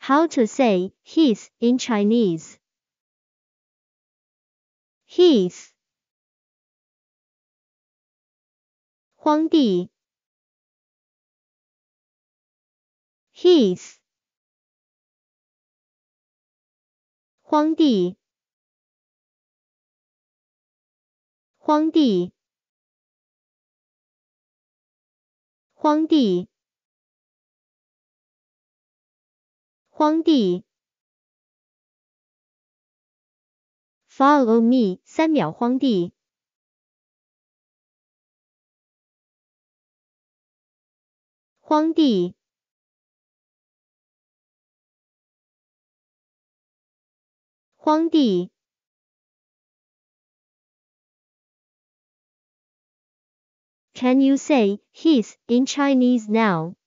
How to say heath in Chinese. Heath. di Heath. 荒地荒地荒地荒地。Follow me，三秒荒地。荒地。荒地。Can you say heath in Chinese now?